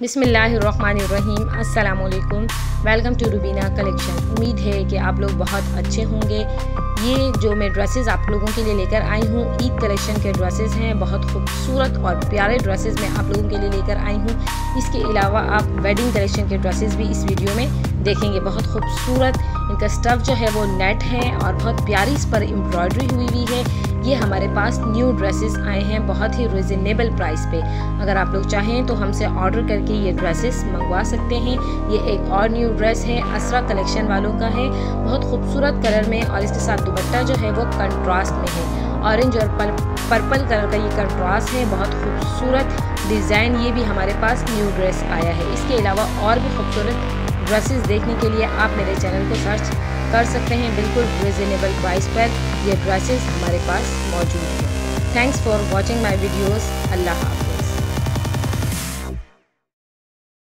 बिसमीम अल्लाम welcome to Rubina collection. उम्मीद है कि आप लोग बहुत अच्छे होंगे। ये जो मैं ड्रेसेस आप लोगों के लिए लेकर आई हूँ, ईद कलेक्शन के ड्रेसेस हैं। बहुत खूबसूरत और प्यारे ड्रेसेस मैं आप लोगों के लिए लेकर आई हूँ। इसके अलावा आप वेडिंग कलेक्शन के ड्रेसेस भी इस वीडियो में देखेंगे। बहुत खूबसूरत। इनका स्टफ़ जो है वो नेट है और बहुत प्यारी इस पर एम्ब्रॉयडरी हुई हुई है। हमारे पास न्यू ड्रेसेस आए हैं बहुत ही रिजनेबल प्राइस पे। अगर आप लोग चाहें तो हमसे ऑर्डर करके ये ड्रेसेस मंगवा सकते हैं। ये एक और न्यू ड्रेस है असरा कलेक्शन वालों का है। बहुत खूबसूरत कलर में और इसके साथ दुपट्टा जो है वो कंट्रास्ट में है। ऑरेंज और पर्पल कलर का ये कंट्रास्ट है, बहुत खूबसूरत डिज़ाइन ये भी हमारे पास न्यू ड्रेस आया है। इसके अलावा और भी खूबसूरत ड्रेसेस देखने के लिए आप मेरे चैनल को सर्च कर सकते हैं। बिल्कुल रिजनेबल प्राइस पर ये ड्रेसेस हमारे पास मौजूद हैं। Thanks for watching my videos Allah half